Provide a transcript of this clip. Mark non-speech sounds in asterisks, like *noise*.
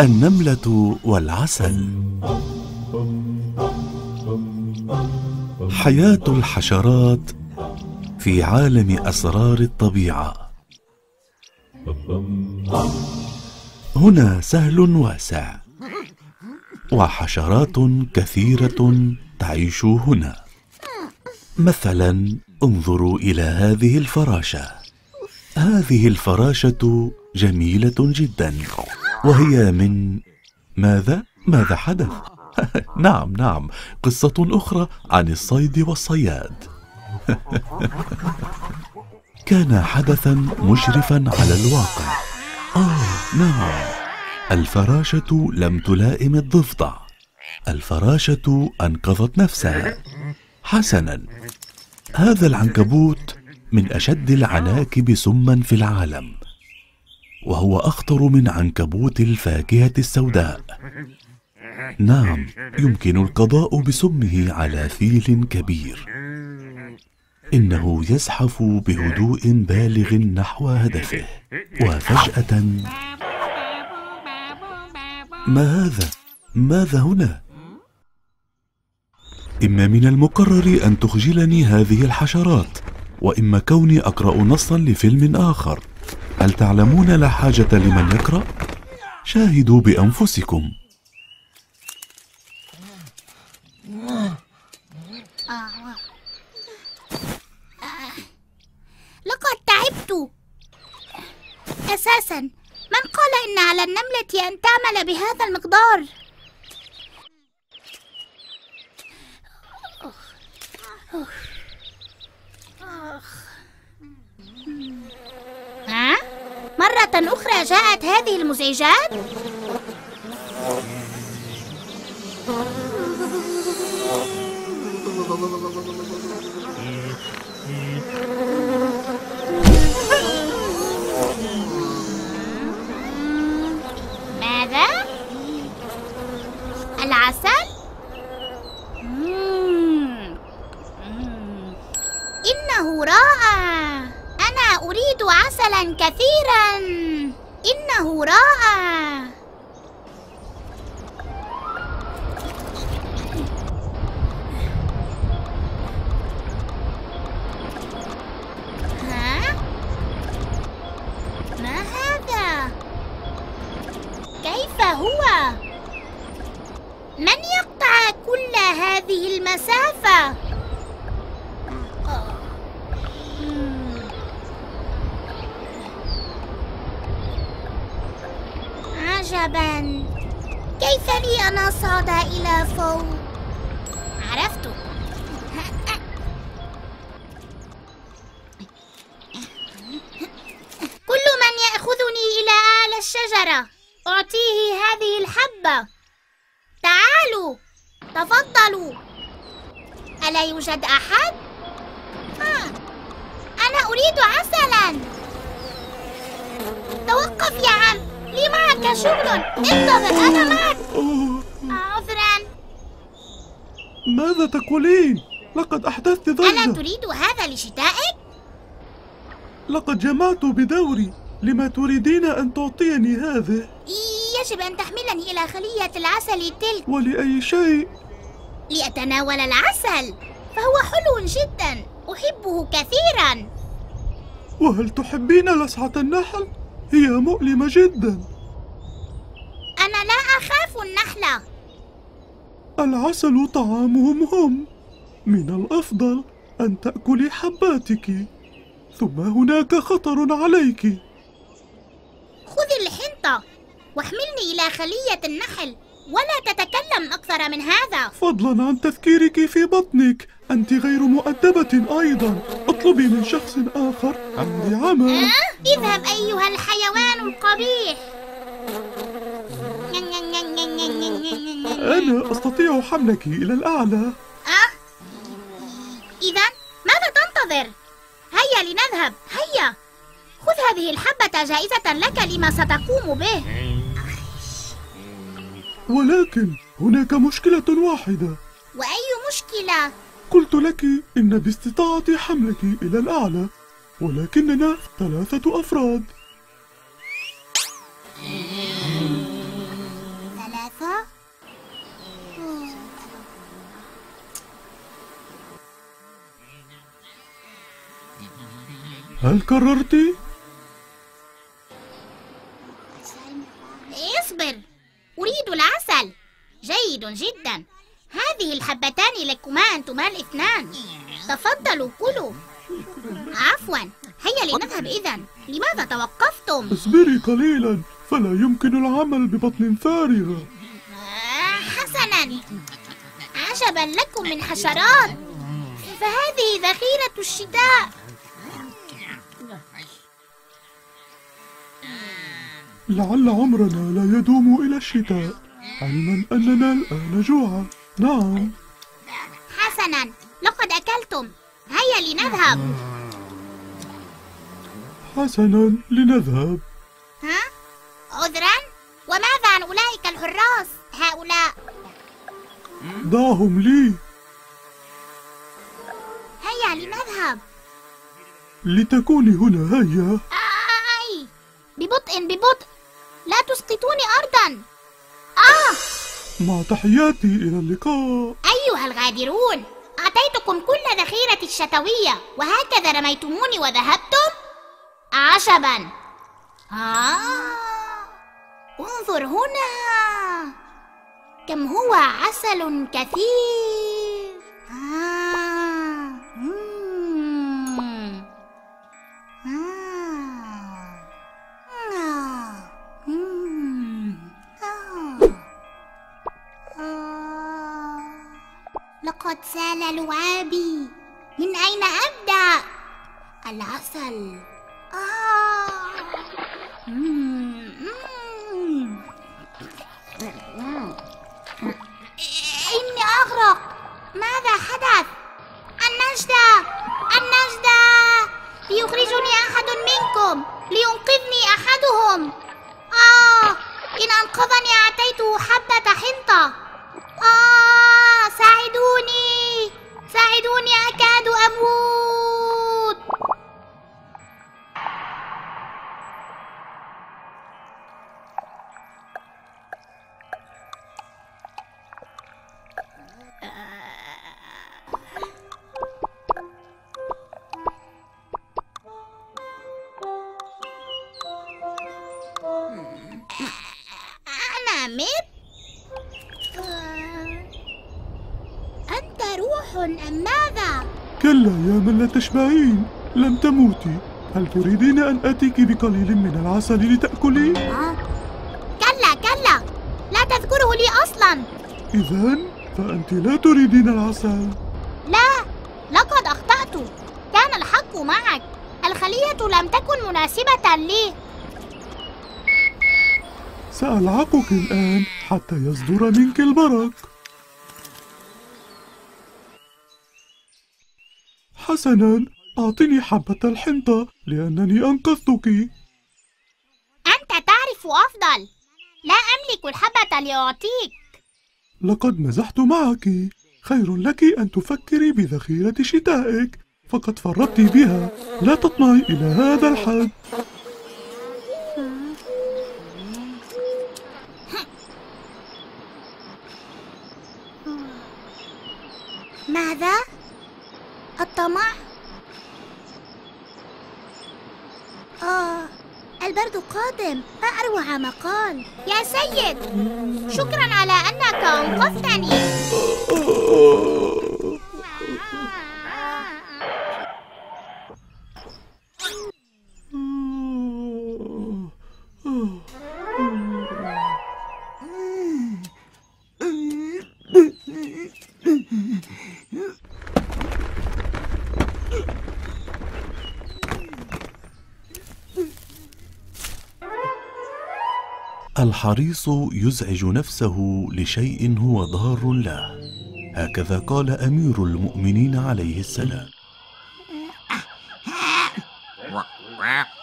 النملة والعسل. حياة الحشرات في عالم أسرار الطبيعة. هنا سهل واسع وحشرات كثيرة تعيش هنا. مثلا انظروا إلى هذه الفراشة. هذه الفراشة جميلة جدا. وهي من ماذا؟ ماذا حدث؟ *laughs* نعم نعم. قصة أخرى عن الصيد والصياد. *laughs* كان حدثا مشرفا على الواقع. آه نعم. الفراشة لم تلائم الضفدع. الفراشة أنقذت نفسها. حسنا. هذا العنكبوت من أشد العناكب سما في العالم. وهو أخطر من عنكبوت الفاكهة السوداء نعم يمكن القضاء بسمه على فيل كبير إنه يزحف بهدوء بالغ نحو هدفه وفجأة ما هذا؟ ماذا هنا؟ إما من المقرر أن تخجلني هذه الحشرات وإما كوني أقرأ نصا لفيلم آخر هل تعلمون لا حاجة لمن يقرأ؟ شاهدوا بأنفسكم لقد تعبت أساسا من قال إن على النملة أن تعمل بهذا المقدار؟ ها؟ مرة أخرى جاءت هذه المزعجات؟ ماذا؟ العسل؟ إنه رائع أنا أريد عسلا كثيرا إنه رائع ها؟ ما هذا؟ كيف هو؟ من يقطع كل هذه المسافة؟ مم. عجبا كيف لي أن أصعد إلى فوق؟ عرفت. كل من يأخذني إلى أعلى الشجرة. أعطيه هذه الحبة. تعالوا. تفضلوا. ألا يوجد أحد؟ آه. أنا أريد عسلا. توقف يا عم. لي معك شغل انتظر أنا معك. عذرا. ماذا تقولين؟ لقد أحدثت ألا ضجة تريد هذا لشتائك؟ لقد جمعت بدوري. لما تريدين أن تعطيني هذا يجب أن تحملني إلى خلية العسل تلك. ولأي شيء؟ لأتناول العسل. فهو حلو جدا. أحبه كثيرا. وهل تحبين لسعة النحل؟ هي مؤلمة جدا. أنا لا أخاف النحلة العسل طعامهم هم. من الأفضل أن تأكلي حباتك. ثم هناك خطر عليك. خذ الحنطة واحملني إلى خلية النحل ولا تتكلم أكثر من هذا. فضلا عن تفكيرك في بطنك. أنت غير مؤدبة أيضا. أطلبي من شخص آخر. عندي عمل. أه؟ اذهب أيها الحيوان القبيح. أنا أستطيع حملك إلى الأعلى. أه؟ إذا ماذا تنتظر؟ هيا لنذهب. هيا. خذ هذه الحبة جائزة لك لما ستقوم به. ولكن هناك مشكلة واحدة. وأي مشكلة؟ قلت لك إن باستطاعتي حملك إلى الأعلى. ولكننا ثلاثة أفراد. ثلاثة؟ هل قررت؟ اصبر أريد العسل. جيد جدا. هذه الحبتان لكما أنتما الاثنان. تفضلوا كلوا. عفوا. هيا لنذهب إذا. لماذا توقفتم؟ اصبري قليلا. فلا يمكن العمل ببطن فارغة. آه، حسنا. عجبا لكم من حشرات. فهذه ذخيرة الشتاء. لعل عمرنا لا يدوم إلى الشتاء. علما أننا الآن جوعى نعم. هيا لنذهب. حسنا لنذهب. ها؟ عذرا؟ وماذا عن أولئك الحراس؟ هؤلاء؟ دعهم لي. هيا لنذهب. لتكوني هنا هيا. آي! ببطء ببطء. لا تسقطوني أرضا. آه! مع تحياتي إلى اللقاء. أيها الغادرون. أعطيتكم كل ذخيرة الشتوية وهكذا رميتموني وذهبتم؟ عجبا آه انظر هنا كم هو عسل كثير آه. لقد سال لعابي من أين أبدأ؟ العسل آه، أنت روح أم ماذا؟ كلا يا من لا تشبعين. لم تموتي. هل تريدين أن أتيك بقليل من العسل لتأكلي؟ آه، كلا كلا. لا تذكره لي أصلا. إذا فأنت لا تريدين العسل. لا. لقد أخطأت. كان الحق معك. الخلية لم تكن مناسبة لي. سألعقك الآن حتى يصدر منك البرق. حسنا أعطني حبة الحنطة لأنني أنقذتك. أنت تعرف أفضل. لا أملك الحبة لأعطيك. لقد مزحت معك. خير لك أن تفكري بذخيرة شتائك فقد فرطت بها. لا تطمعي إلى هذا الحد ماذا؟ الطمع؟ آه البرد قادم. أروع ما قال. يا سيد شكرا على أنك أنقذتني. *laughs* الحريص يزعج نفسه لشيء هو ضار له هكذا قال أمير المؤمنين عليه السلام. *laughs*